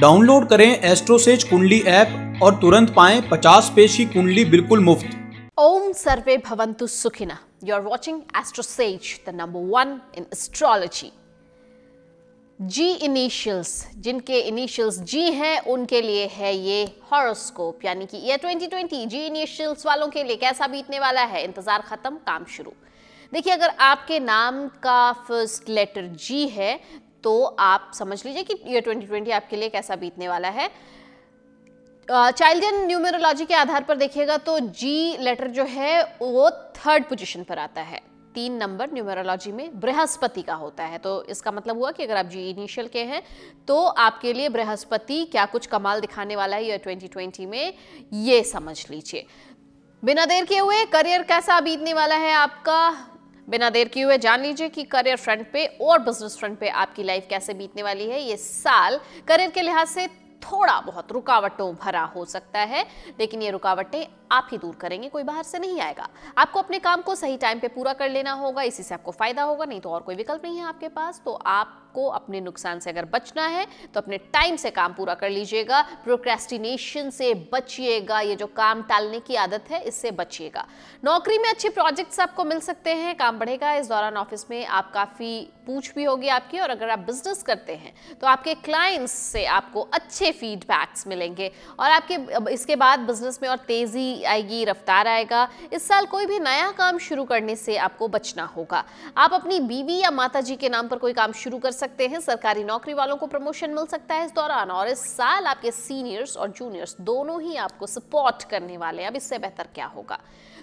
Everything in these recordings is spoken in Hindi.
डाउनलोड करें एस्ट्रोसेज कुंडली ऐप और तुरंत पाएँ 50 पेज की कुंडली बिल्कुल मुफ़्त Om Sarve Bhavantu Sukhina. You're watching AstroSage, the number one in astrology. G initials जिनके इनिशियल्स जी हैं उनके लिए है ये हॉरोस्कोप यानी कि ये 2020 जी इनिशियल्स वालों के लिए कैसा बीतने वाला है इंतज़ार खत्म काम शुरू देखिए अगर आपके नाम का फ़र्स्ट लेटर जी है तो आप समझ लीजिए कि ये 2020 आपके लिए कैसा बीतने वाला है। चाइल्ड न्यूमेरोलॉजी के आधार पर देखिएगा तो जी लेटर जो है, वो थर्ड पोजीशन पर आता है। तीन नंबर न्यूमेरोलॉजी में बृहस्पति का होता है। तो इसका मतलब हुआ कि अगर आप जी इनिशियल के हैं तो आपके लिए बृहस्पति क्या कुछ कमाल दिखाने वाला है ये 2020 में, ये समझ लीजिए। बिना देर किए हुए करियर कैसा बीतने वाला है आपका? बिना देर किए हुए जान लीजिए कि करियर फ्रंट पे और बिज़नेस फ्रंट पे आपकी लाइफ कैसे बीतने वाली है। ये साल करियर के लिहाज से थोड़ा बहुत रुकावटों भरा हो सकता है, लेकिन ये रुकावटें आप ही दूर करेंगे, कोई बाहर से नहीं आएगा। आपको अपने काम को सही टाइम पे पूरा कर लेना होगा, इसी से आपको फ़ायदा होगा, नहीं तो और कोई विकल्प नहीं है आपके पास। तो आपको अपने नुकसान से अगर बचना है तो अपने टाइम से काम पूरा कर लीजिएगा। प्रोक्रेस्टिनेशन से बचिएगा। ये जो काम टालने की आदत है, इससे बचिएगा। नौकरी में अच्छे प्रोजेक्ट्स आपको मिल सकते हैं। काम बढ़ेगा। इस दौरान ऑफ़िस में आप काफ़ी पूछ भी होगी आपकी और अगर आप बिज़नेस करते हैं तो आपके क्लाइंट्स से आपको अच्छे फीडबैक्स मिलेंगे। और आपके इसके बाद बिज़नेस में और तेज़ी आएगी, रफ्तार आएगा। इस साल कोई भी नया काम शुरू करने से आपको बचना होगा। आप अपनी बीवी या माता जी के नाम पर कोई काम शुरू कर सकते हैं। सरकारी नौकरी वालों को प्रमोशन मिल सकता है इस दौरान। और इस साल आपके सीनियर्स और जूनियर्स दोनों ही आपको सपोर्ट करने वाले हैं। अब इससे बेहतर क्या होगा?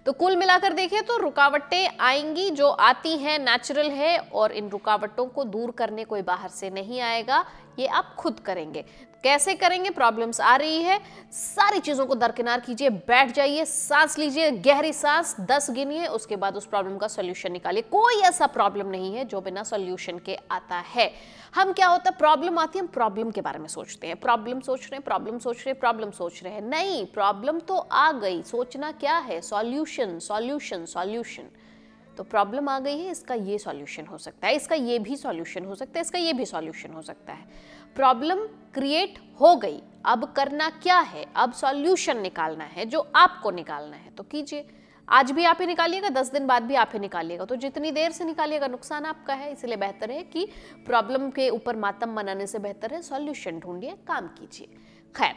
तो कुल मिलाकर देखें तो रुकावटें आएँगी, जो आती हैं नेचुरल है, और इन रुकावटों को दूर करने कोई बाहर से नहीं आएगा। ये आप खुद करेंगे। कैसे करेंगे? प्रॉब्लम्स आ रही है। सारी चीज़ों को दरकिनार कीजिए, बैठ जाइए, सांस लीजिए, गहरी सांस, दस गिनिए, उसके बाद उस प्रॉब्लम का सोल्यूशन निकालिए। कोई ऐसा प्रॉब्लम नहीं है जो बिना सोल्यूशन के आता है। हम क्या होता है? प्रॉब्लम आती है, हम प्रॉब्लम के बारे में सोचते हैं। प्रॉब्लम सोच रहे हैं प्रॉब्लम सोच रहे हैं प्रॉब्लम सोच रहे हैं। नहीं प्रॉब्लम तो आ गई। सोचना क्या है? सॉल्यूशन सॉल्यूशन सॉल्यूशन तो प्रॉब्लम आ गई है, इसका ये सॉल्यूशन हो सकता है। इसका ये भी सॉल्यूशन हो सकता है, इसका ये भी सॉल्यूशन हो सकता है। प्रॉब्लम क्रिएट हो गई। अब करना क्या है? अब सॉल्यूशन निकालना है जो आपको निकालना है। तो कीजिए। आज भी आप ही निकालिएगा, दस दिन बाद भी आप ही निकालिएगा। तो जितनी देर से निकालिएगा, नुकसान आपका है। इसलिए बेहतर है कि प्रॉब्लम के ऊपर मातम मनाने से बेहतर है। सॉल्यूशन ढूंढिए, काम कीजिए। खैर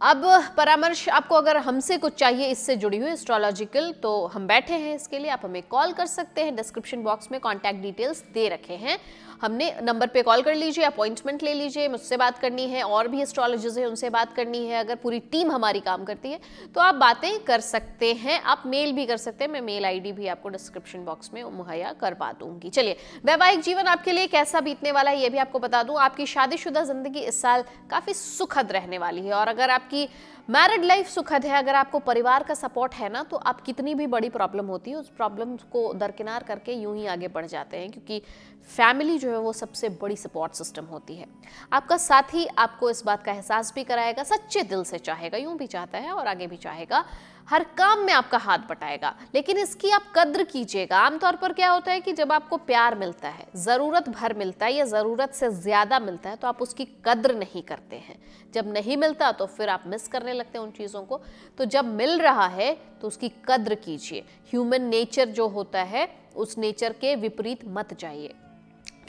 अब परामर्श, आपको अगर हमसे कुछ चाहिए इससे जुड़ी हुई एस्ट्रोलॉजिकल तो हम बैठे हैं इसके लिए। आप हमें कॉल कर सकते हैं। डिस्क्रिप्शन बॉक्स में कॉन्टैक्ट डिटेल्स दे रखे हैं। हमने नंबर पे कॉल कर लीजिए अपॉइंटमेंट ले लीजिए, मुझसे बात करनी है, और भी एस्ट्रोलॉजर्स हैं, उनसे बात करनी है। अगर पूरी टीम हमारी काम करती है तो आप बातें कर सकते हैं। आप मेल भी कर सकते हैं। मैं मेल आईडी भी आपको डिस्क्रिप्शन बॉक्स में मुहैया करवा दूँगी। चलिए, वैवाहिक जीवन आपके लिए कैसा बीतने वाला है, ये भी आपको बता दूँ। आपकी शादीशुदा ज़िंदगी इस साल काफ़ी सुखद रहने वाली है, और अगर आपकी मैरिड लाइफ सुखद है, अगर आपको परिवार का सपोर्ट है ना तो आप कितनी भी बड़ी प्रॉब्लम होती है, उस प्रॉब्लम को दरकिनार करके यूँ ही आगे बढ़ जाते हैं, क्योंकि फैमिली जो है वो सबसे बड़ी सपोर्ट सिस्टम होती है। आपका साथी आपको इस बात का एहसास भी कराएगा, सच्चे दिल से चाहेगा, यूँ भी चाहता है और आगे भी चाहेगा। हर काम में आपका हाथ बटाएगा, लेकिन इसकी आप कद्र कीजिएगा। आमतौर पर क्या होता है कि जब आपको प्यार मिलता है, ज़रूरत भर मिलता है या ज़रूरत से ज़्यादा मिलता है तो आप उसकी कद्र नहीं करते हैं। जब नहीं मिलता तो फिर आप मिस करने लगते हैं उन चीज़ों को। तो जब मिल रहा है तो उसकी कद्र कीजिए। ह्यूमन नेचर जो होता है, उस नेचर के विपरीत मत जाइए।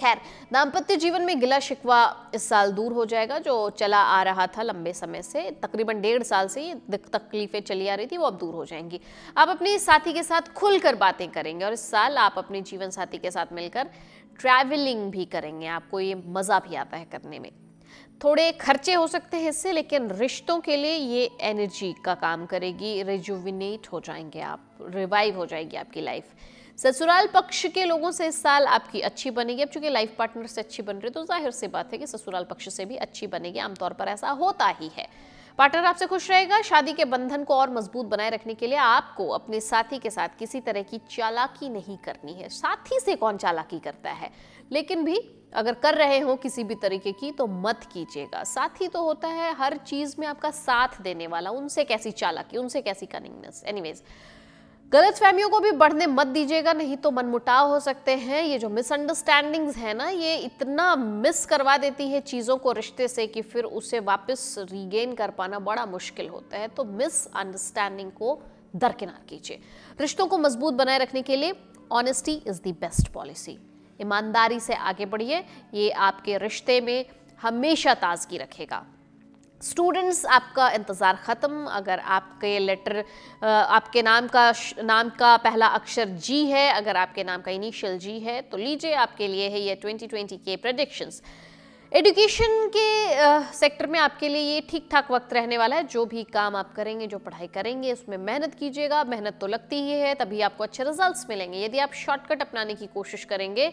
खैर, दाम्पत्य जीवन में गिला शिकवा इस साल दूर हो जाएगा, जो चला आ रहा था लंबे समय से। तकरीबन डेढ़ साल से ये तकलीफें चली आ रही थी, वो अब दूर हो जाएँगी। आप अपने साथी के साथ खुलकर बातें करेंगे और इस साल आप अपने जीवन साथी के साथ मिलकर ट्रैवलिंग भी करेंगे। आपको ये मज़ा भी आता है करने में। थोड़े खर्चे हो सकते हैं इससे, लेकिन रिश्तों के लिए ये एनर्जी का काम करेगी। रिजुविनेट हो जाएँगे आप रिवाइव हो जाएगी आपकी लाइफ ससुराल पक्ष के लोगों से इस साल आपकी अच्छी बनेगी। अब चूँकि लाइफ पार्टनर से अच्छी बन रही है तो ज़ाहिर सी बात है कि ससुराल पक्ष से भी अच्छी बनेगी। आमतौर पर ऐसा होता ही है। पार्टनर आपसे खुश रहेगा। शादी के बंधन को और मज़बूत बनाए रखने के लिए आपको अपने साथी के साथ किसी तरह की चालाकी नहीं करनी है। साथी से कौन चालाकी करता है? लेकिन भी अगर कर रहे हो किसी भी तरीके की तो मत कीजिएगा। साथी तो होता है, हर चीज़ में आपका साथ देने वाला। उनसे कैसी चालाकी, उनसे कैसी कनिंगनेस एनीवेज गलत फहमियों को भी बढ़ने मत दीजिएगा, नहीं तो मनमुटाव हो सकते हैं। ये जो मिसअंडरस्टैंडिंग्स है ना, ये इतना मिस करवा देती है चीज़ों को रिश्ते से कि फिर उसे वापस रीगेन कर पाना बड़ा मुश्किल होता है। तो मिसअंडरस्टैंडिंग को दरकिनार कीजिए। रिश्तों को मज़बूत बनाए रखने के लिए honesty is the best policy ईमानदारी से आगे बढ़िए। ये आपके रिश्ते में हमेशा ताजगी रखेगा। स्टूडेंट्स आपका इंतज़ार ख़त्म। अगर आपके लेटर आपके नाम का नाम का पहला अक्षर जी है, अगर आपके नाम का इनिशियल जी है तो लीजिए आपके लिए है ये 2020 के प्रडिक्शंस एजुकेशन के सेक्टर में आपके लिए ये ठीक ठाक वक्त रहने वाला है। जो भी काम आप करेंगे, जो पढ़ाई करेंगे, उसमें मेहनत कीजिएगा। मेहनत तो लगती ही है, तभी आपको अच्छे रिजल्ट्स मिलेंगे। यदि आप शॉर्टकट अपनाने की कोशिश करेंगे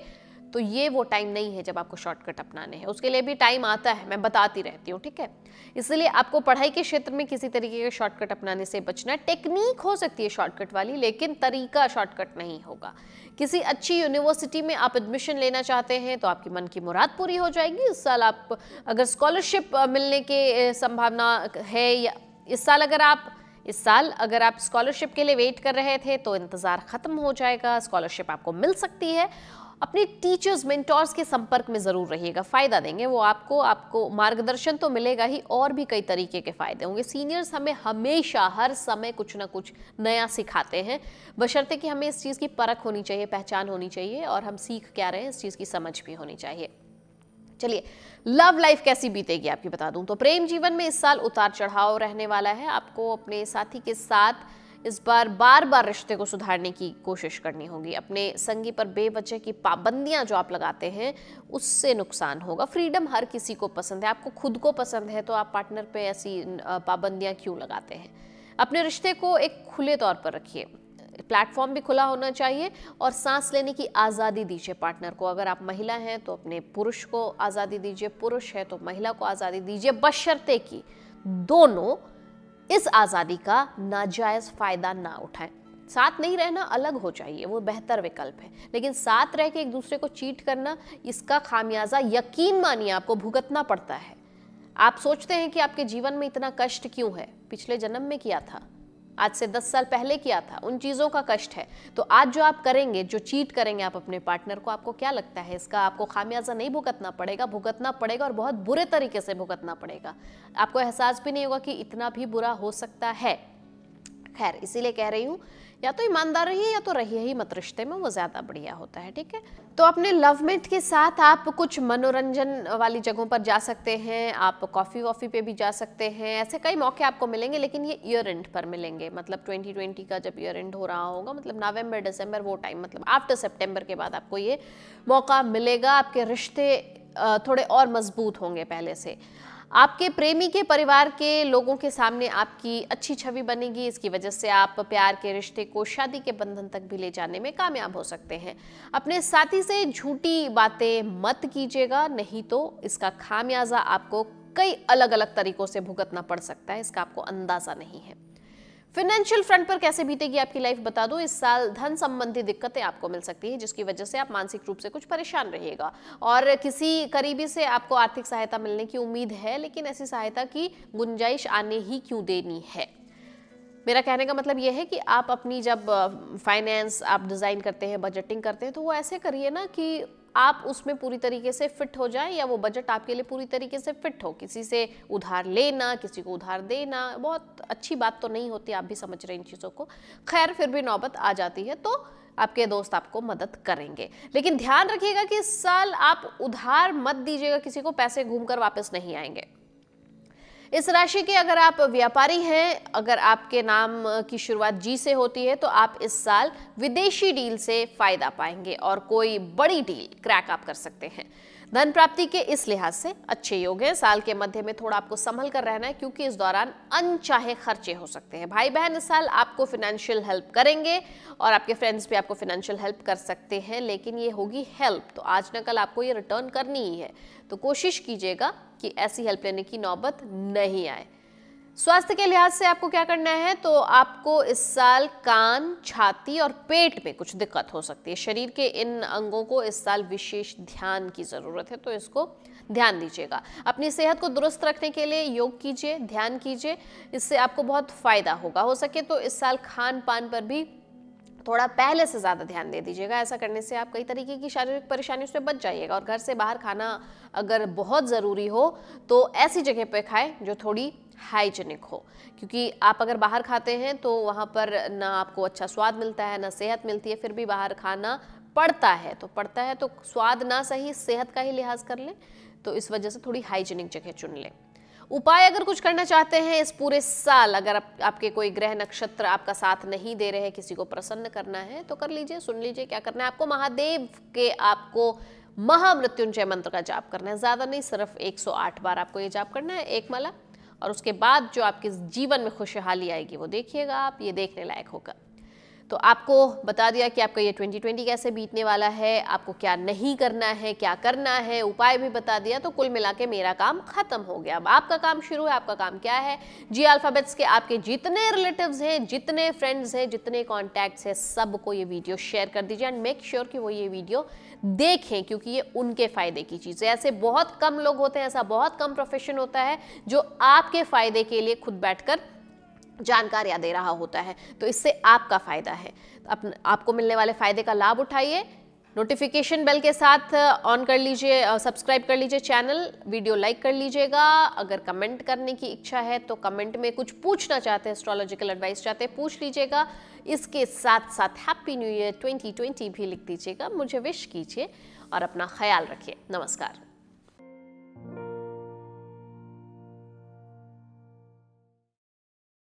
तो ये वो टाइम नहीं है जब आपको शॉर्टकट अपनाने हैं। उसके लिए भी टाइम आता है, मैं बताती रहती हूँ, ठीक है? इसलिए आपको पढ़ाई के क्षेत्र में किसी तरीके के शॉर्टकट अपनाने से बचना टेक्निक हो सकती है शॉर्टकट वाली, लेकिन तरीका शॉर्टकट नहीं होगा। किसी अच्छी यूनिवर्सिटी में आप एडमिशन लेना चाहते हैं तो आपकी मन की मुराद पूरी हो जाएगी। इस साल आप, अगर स्कॉलरशिप मिलने के संभावना है या, इस साल अगर आप, इस साल अगर आप स्कॉलरशिप के लिए वेट कर रहे थे तो इंतज़ार ख़त्म हो जाएगा। स्कॉलरशिप आपको मिल सकती है। अपने टीचर्स मेंटोर्स के संपर्क में ज़रूर रहिएगा। फ़ायदा देंगे। वो आपको आपको मार्गदर्शन तो मिलेगा ही, और भी कई तरीके के फ़ायदे होंगे। सीनियर्स हमें हमेशा, हर समय कुछ ना कुछ नया सिखाते हैं। बशर्ते कि हमें इस चीज़ की परख होनी चाहिए, पहचान होनी चाहिए, और हम सीख क्या रहे हैं, इस चीज़ की समझ भी होनी चाहिए। चलिए लव लाइफ कैसी बीतेगी आपकी बता दूँ? तो प्रेम जीवन में इस साल उतार चढ़ाव रहने वाला है। आपको अपने साथी के साथ इस बार बार बार रिश्ते को सुधारने की कोशिश करनी होगी। अपने संगी पर बेवजह की पाबंदियाँ जो आप लगाते हैं, उससे नुकसान होगा। फ्रीडम हर किसी को पसंद है। आपको खुद को पसंद है तो आप पार्टनर पे ऐसी पाबंदियाँ क्यों लगाते हैं? अपने रिश्ते को एक खुले तौर पर रखिए। प्लेटफॉर्म भी खुला होना चाहिए और सांस लेने की आज़ादी दीजिए पार्टनर को। अगर आप महिला हैं तो अपने पुरुष को आज़ादी दीजिए। पुरुष है तो महिला को आज़ादी दीजिए। बशर्ते कि दोनों इस आज़ादी का नाजायज़ फ़ायदा ना उठाएँ। साथ नहीं रहना अलग हो चाहिए, वो बेहतर विकल्प है। लेकिन साथ रह के एक दूसरे को चीट करना, इसका खामियाजा यकीन मानिए आपको भुगतना पड़ता है। आप सोचते हैं कि आपके जीवन में इतना कष्ट क्यों है? पिछले जन्म में किया था। आज से दस साल पहले किया था, उन चीज़ों का कष्ट है। तो आज जो आप करेंगे, जो चीट करेंगे आप अपने पार्टनर को, आपको क्या लगता है? इसका आपको खामियाजा नहीं भुगतना पड़ेगा? भुगतना पड़ेगा और बहुत बुरे तरीके से भुगतना पड़ेगा। आपको एहसास भी नहीं होगा कि इतना भी बुरा हो सकता है। खैर, इसीलिए कह रही हूँ, या तो ईमानदार रहिए या तो रहिए ही मत रिश्ते में, वो ज़्यादा बढ़िया होता है, ठीक है? तो अपने लवमेट के साथ आप कुछ मनोरंजन वाली जगहों पर जा सकते हैं, आप कॉफ़ी वॉफ़ी पे भी जा सकते हैं, ऐसे कई मौके आपको मिलेंगे, लेकिन ये ईयर एंड पर मिलेंगे मतलब 2020 का जब ईयर एंड हो रहा होगा मतलब नवंबर, दिसंबर, वो टाइम मतलब आफ्टर सेप्टेम्बर के बाद आपको ये मौका मिलेगा, आपके रिश्ते थोड़े और मज़बूत होंगे पहले से। आपके प्रेमी के परिवार के लोगों के सामने आपकी अच्छी छवि बनेगी। इसकी वजह से आप प्यार के रिश्ते को शादी के बंधन तक भी ले जाने में कामयाब हो सकते हैं। अपने साथी से झूठी बातें मत कीजिएगा, नहीं तो इसका खामियाजा आपको कई अलग अलग तरीकों से भुगतना पड़ सकता है। इसका आपको अंदाज़ा नहीं है। फाइनेंशियल फ्रंट पर कैसे बीतेगी आपकी लाइफ बता दो। इस साल धन संबंधी दिक्कतें आपको मिल सकती है, जिसकी वजह से आप मानसिक रूप से कुछ परेशान रहिएगा। और किसी करीबी से आपको आर्थिक सहायता मिलने की उम्मीद है, लेकिन ऐसी सहायता की गुंजाइश आने ही क्यों देनी है? मेरा कहने का मतलब यह है कि आप अपनी जब फाइनेंस आप डिज़ाइन करते हैं बजटिंग करते हैं तो वो ऐसे करिए ना कि आप उसमें पूरी तरीके से फिट हो जाए या वो बजट आपके लिए पूरी तरीके से फिट हो? किसी से उधार लेना, किसी को उधार देना, बहुत अच्छी बात तो नहीं होती, आप भी समझ रहे हैं इन चीज़ों को। खैर, फिर भी नौबत आ जाती है तो आपके दोस्त आपको मदद करेंगे। लेकिन ध्यान रखिएगा कि इस साल आप उधार मत दीजिएगा, किसी को पैसे घूमकर वापस नहीं आएँगे। इस राशि के अगर आप व्यापारी हैं, अगर आपके नाम की शुरुआत जी से होती है तो आप इस साल विदेशी डील से फ़ायदा पाएँगे और कोई बड़ी डील क्रैक आप कर सकते हैं। धन प्राप्ति के इस लिहाज से अच्छे योग हैं। साल के मध्य में थोड़ा आपको संभल कर रहना है, क्योंकि इस दौरान अनचाहे खर्चे हो सकते हैं। भाई बहन इस साल आपको फाइनेंशियल हेल्प करेंगे और आपके फ्रेंड्स भी आपको फाइनेंशियल हेल्प कर सकते हैं, लेकिन ये होगी हेल्प तो आज न कल आपको ये रिटर्न करनी ही है। तो कोशिश कीजिएगा कि ऐसी हेल्प लेने की नौबत नहीं आए। स्वास्थ्य के लिहाज से आपको क्या करना है? तो आपको इस साल कान, छाती और पेट में कुछ दिक्कत हो सकती है। शरीर के इन अंगों को इस साल विशेष ध्यान की ज़रूरत है तो इसको ध्यान दीजिएगा। अपनी सेहत को दुरुस्त रखने के लिए योग कीजिए, ध्यान कीजिए, इससे आपको बहुत फ़ायदा होगा। हो सके तो इस साल खान पान पर भी थोड़ा पहले से ज़्यादा ध्यान दे दीजिएगा। ऐसा करने से आप कई तरीके की शारीरिक परेशानियों से बच जाइएगा और घर से बाहर खाना अगर बहुत ज़रूरी हो तो ऐसी जगह पर खाएँ जो थोड़ी हाइजेनिक हो। क्योंकि आप अगर बाहर खाते हैं तो वहाँ पर ना आपको अच्छा स्वाद मिलता है, ना सेहत मिलती है, फिर भी बाहर खाना पड़ता है। तो पड़ता है तो स्वाद ना सही, सेहत का ही लिहाज कर लें तो इस वजह से थोड़ी हाइजेनिक जगह चुन लें। उपाय अगर कुछ करना चाहते हैं इस पूरे साल अगर आप, आपके कोई ग्रह नक्षत्र आपका साथ नहीं दे रहे हैं किसी को प्रसन्न करना है तो कर लीजिए सुन लीजिए क्या करना है आपको। महादेव के आपको महामृत्युंजय मंत्र का जाप करना है। ज़्यादा नहीं सिर्फ़ 108 बार आपको ये जाप करना है एक माला। और उसके बाद जो आपके जीवन में खुशहाली आएगी वो देखिएगा आप ये देखने लायक होगा। तो आपको बता दिया कि आपका ये 2020 कैसे बीतने वाला है, आपको क्या नहीं करना है, क्या करना है, उपाय भी बता दिया तो कुल मिला के मेरा काम खत्म हो गया। अब आपका काम शुरू है, आपका काम क्या है? जी अल्फ़ाबेट्स के आपके जितने रिलेटिव्स हैं, जितने फ्रेंड्स हैं, जितने कॉन्टैक्ट्स हैं, सबको ये वीडियो शेयर कर दीजिए एंड मेक श्योर कि वो ये वीडियो देखें, क्योंकि ये उनके फ़ायदे की चीज़ है। ऐसे बहुत कम लोग होते हैं, ऐसा बहुत कम प्रोफेशन होता है, जो आपके फ़ायदे के लिए खुद बैठकर जानकारियाँ दे रहा होता है तो इससे आपका फ़ायदा है। अप, आपको मिलने वाले फ़ायदे का लाभ उठाइए। नोटिफिकेशन बेल के साथ ऑन कर लीजिए सब्सक्राइब कर लीजिए चैनल वीडियो लाइक कर लीजिएगा। अगर कमेंट करने की इच्छा है तो कमेंट में कुछ पूछना चाहते हैं एस्ट्रोलॉजिकल एडवाइस चाहते हैं पूछ लीजिएगा। इसके साथ साथ हैप्पी न्यू ईयर 2020 भी लिख दीजिएगा। मुझे विश कीजिए और अपना ख्याल रखिए। नमस्कार।